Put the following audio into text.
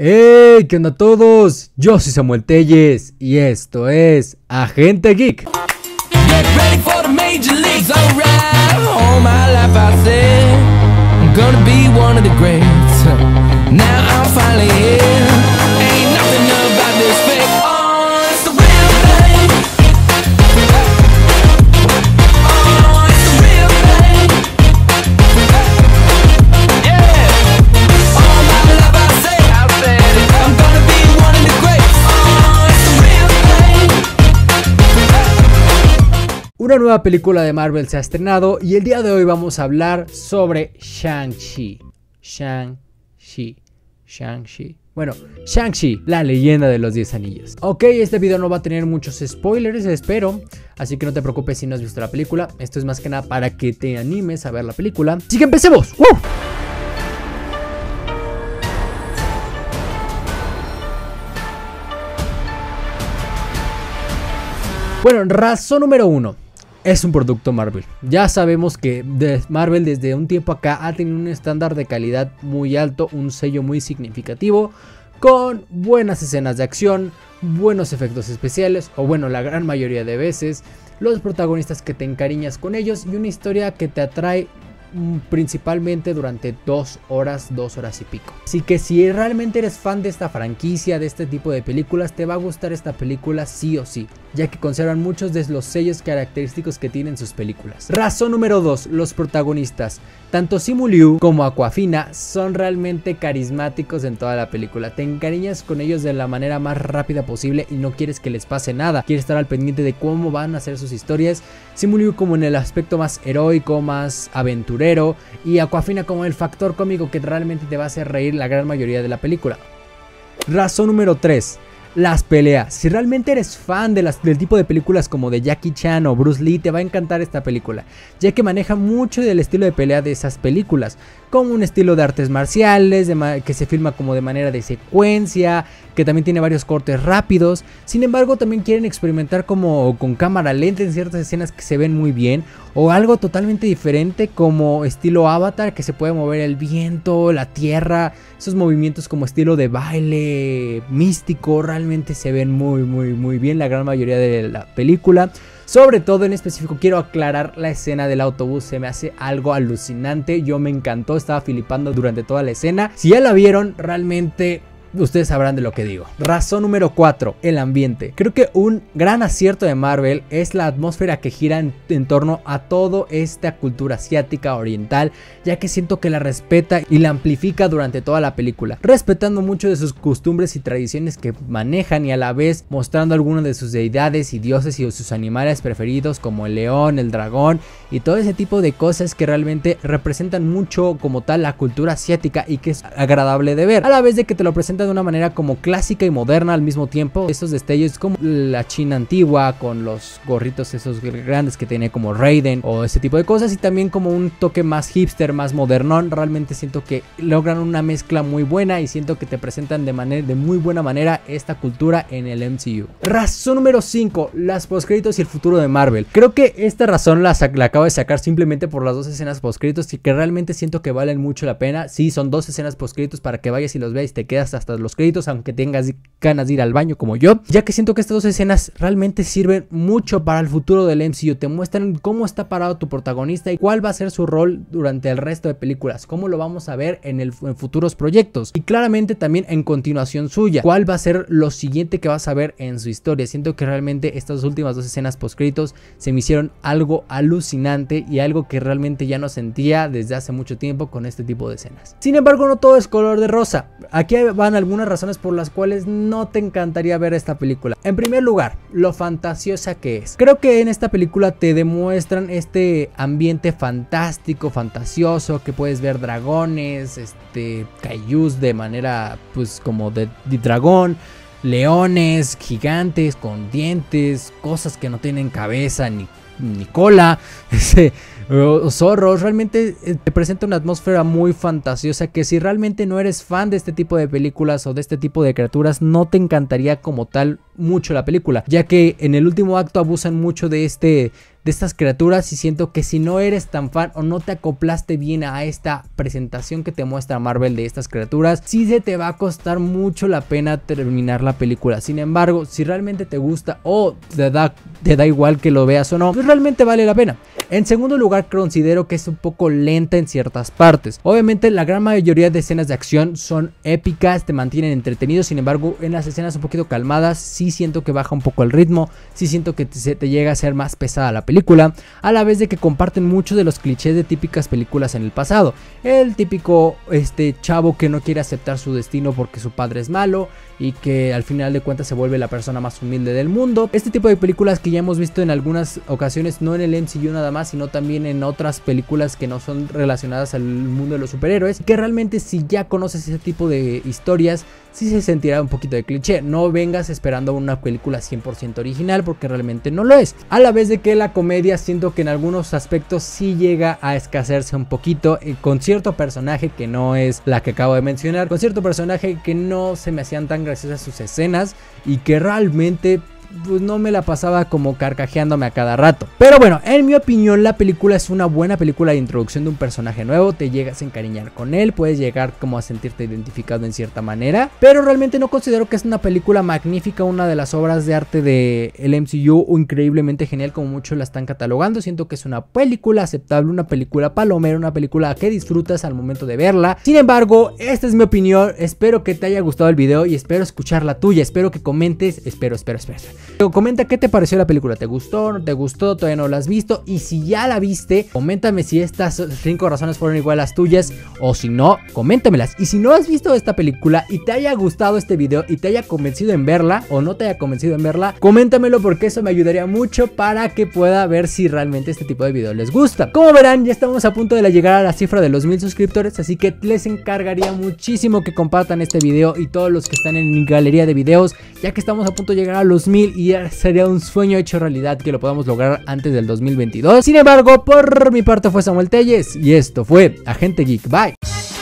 ¡Hey! ¿Qué onda a todos? Yo soy Samuel Telles y esto es Agente Geek. Una nueva película de Marvel se ha estrenado y el día de hoy vamos a hablar sobre Shang-Chi. Shang-Chi. Shang-Chi. Bueno, Shang-Chi, la leyenda de los 10 anillos. Ok, este video no va a tener muchos spoilers, espero. Así que no te preocupes si no has visto la película. Esto es más que nada para que te animes a ver la película. Así que empecemos. Bueno, razón número uno. Es un producto Marvel. Ya sabemos que Marvel desde un tiempo acá ha tenido un estándar de calidad muy alto, un sello muy significativo, con buenas escenas de acción, buenos efectos especiales, o bueno, la gran mayoría de veces, los protagonistas que te encariñas con ellos y una historia que te atrae principalmente durante dos horas, dos horas y pico. Así que si realmente eres fan de esta franquicia, de este tipo de películas, te va a gustar esta película sí o sí, ya que conservan muchos de los sellos característicos que tienen sus películas. Razón número 2, los protagonistas. Tanto Simu Liu como Aquafina son realmente carismáticos en toda la película. Te encariñas con ellos de la manera más rápida posible y no quieres que les pase nada. Quieres estar al pendiente de cómo van a ser sus historias. Simu Liu como en el aspecto más heroico, más aventurero y Aquafina como el factor cómico que realmente te va a hacer reír la gran mayoría de la película. Razón número 3. Las peleas. Si realmente eres fan de las, del tipo de películas como de Jackie Chan o Bruce Lee, te va a encantar esta película, ya que maneja mucho del estilo de pelea de esas películas, como un estilo de artes marciales, que se filma como de manera de secuencia, que también tiene varios cortes rápidos. Sin embargo, también quieren experimentar como con cámara lenta en ciertas escenas que se ven muy bien, o algo totalmente diferente como estilo Avatar, que se puede mover el viento, la tierra, esos movimientos como estilo de baile místico, realmente se ven muy, muy, muy bien la gran mayoría de la película. Sobre todo en específico quiero aclarar la escena del autobús, se me hace algo alucinante, yo me encantó, estaba filipando durante toda la escena. Si ya la vieron, realmente ustedes sabrán de lo que digo. Razón número 4, el ambiente. Creo que un gran acierto de Marvel es la atmósfera que gira en, torno a toda esta cultura asiática oriental, ya que siento que la respeta y la amplifica durante toda la película, respetando mucho de sus costumbres y tradiciones que manejan y a la vez mostrando algunas de sus deidades y dioses y sus animales preferidos como el león, el dragón y todo ese tipo de cosas que realmente representan mucho como tal la cultura asiática y que es agradable de ver, a la vez de que te lo de una manera como clásica y moderna al mismo tiempo, esos destellos como la China antigua con los gorritos esos grandes que tiene como Raiden o ese tipo de cosas y también como un toque más hipster, más modernón, realmente siento que logran una mezcla muy buena y siento que te presentan de manera de muy buena manera esta cultura en el MCU. Razón número 5, las postcréditos y el futuro de Marvel. Creo que esta razón la, la acabo de sacar simplemente por las dos escenas postcréditos y que realmente siento que valen mucho la pena. Sí, son dos escenas postcréditos para que vayas y los veas y te quedas hasta los créditos aunque tengas ganas de ir al baño como yo, ya que siento que estas dos escenas realmente sirven mucho para el futuro del MCU, te muestran cómo está parado tu protagonista y cuál va a ser su rol durante el resto de películas, cómo lo vamos a ver en, el, en futuros proyectos y claramente también en continuación suya, cuál va a ser lo siguiente que vas a ver en su historia. Siento que realmente estas últimas dos escenas postcritos se me hicieron algo alucinante y algo que realmente ya no sentía desde hace mucho tiempo con este tipo de escenas. Sin embargo, no todo es color de rosa. Aquí van algunas razones por las cuales no te encantaría ver esta película. En primer lugar, lo fantasiosa que es. Creo que en esta película te demuestran este ambiente fantástico, fantasioso, que puedes ver dragones, este, kaijus de manera pues como de, de dragón, leones gigantes con dientes, cosas que no tienen cabeza ni, ni cola, zorros, realmente eh, te presenta una atmósfera muy fantasiosa que si realmente no eres fan de este tipo de películas o de este tipo de criaturas, no te encantaría como tal mucho la película, ya que en el último acto abusan mucho de este de estas criaturas y siento que si no eres tan fan o no te acoplaste bien a esta presentación que te muestra Marvel de estas criaturas, sí se te va a costar mucho la pena terminar la película. Sin embargo, si realmente te gusta o te da, te da igual que lo veas o no, pues realmente vale la pena. En segundo lugar, considero que es un poco lenta en ciertas partes. Obviamente, la gran mayoría de escenas de acción son épicas, te mantienen entretenido. Sin embargo, en las escenas un poquito calmadas, sí siento que baja un poco el ritmo, sí siento que te, te llega a ser más pesada la película, a la vez de que comparten muchos de los clichés de típicas películas en el pasado. El típico este chavo que no quiere aceptar su destino porque su padre es malo y que al final de cuentas se vuelve la persona más humilde del mundo. Este tipo de películas que ya hemos visto en algunas ocasiones, no en el MCU nada más, sino también en otras películas que no son relacionadas al mundo de los superhéroes, que realmente si ya conoces ese tipo de historias, sí se sentirá un poquito de cliché. No vengas esperando una película 100% original porque realmente no lo es. A la vez de que la comedia siento que en algunos aspectos sí llega a escasearse un poquito eh, con cierto personaje que no es la que acabo de mencionar, con cierto personaje que no se me hacían tan graciosas sus escenas y que realmente pues no me la pasaba como carcajeándome a cada rato. Pero bueno, en mi opinión la película es una buena película de introducción de un personaje nuevo, te llegas a encariñar con él, puedes llegar como a sentirte identificado en cierta manera, pero realmente no considero que es una película magnífica, una de las obras de arte del el MCU o increíblemente genial como muchos la están catalogando, siento que es una película aceptable, una película palomera, una película que disfrutas al momento de verla. Sin embargo, esta es mi opinión, espero que te haya gustado el video y espero escuchar la tuya, espero que comentes, espero, espero, espero. Comenta qué te pareció la película. ¿Te gustó? ¿No te gustó? ¿Todavía no la has visto? Y si ya la viste, coméntame si estas 5 razones fueron igual a las tuyas. O si no, coméntamelas. Y si no has visto esta película y te haya gustado este video y te haya convencido en verla o no te haya convencido en verla, coméntamelo porque eso me ayudaría mucho para que pueda ver si realmente este tipo de video les gusta. Como verán, ya estamos a punto de llegar a la cifra de los mil suscriptores, así que les encargaría muchísimo que compartan este video y todos los que están en mi galería de videos, ya que estamos a punto de llegar a los mil y sería un sueño hecho realidad que lo podamos lograr antes del 2022. Sin embargo, por mi parte fue Samuel Telles y esto fue Agente Geek. Bye.